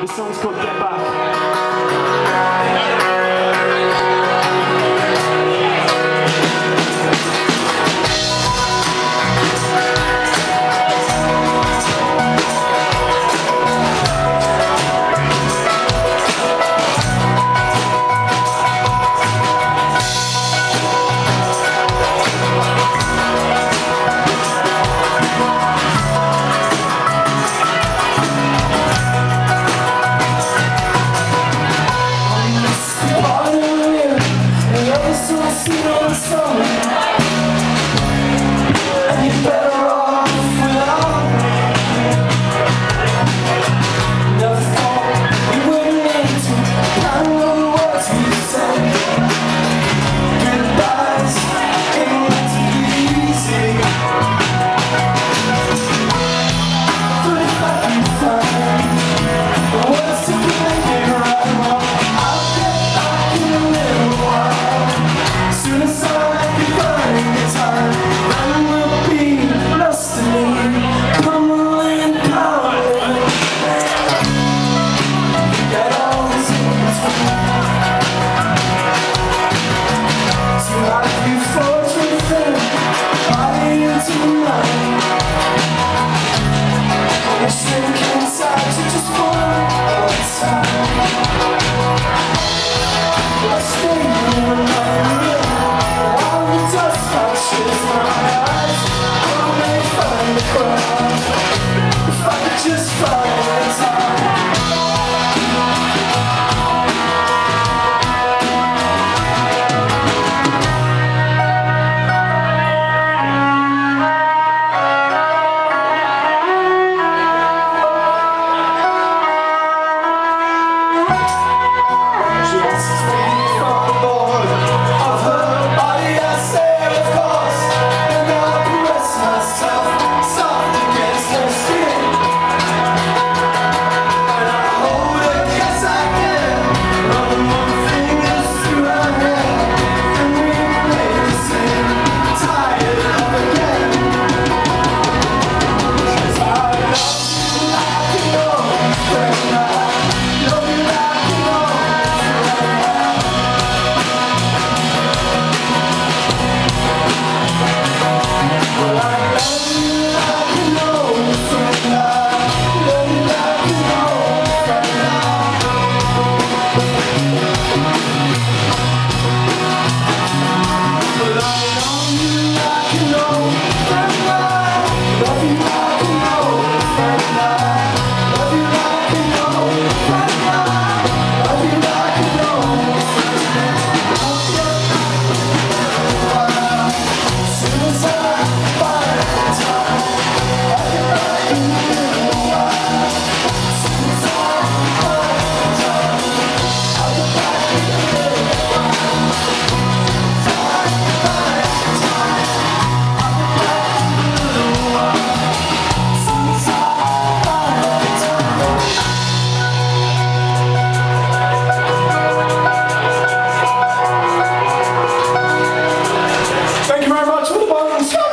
The song's called Get Back. sing all the songs. just find the If I could just find the time Vamos!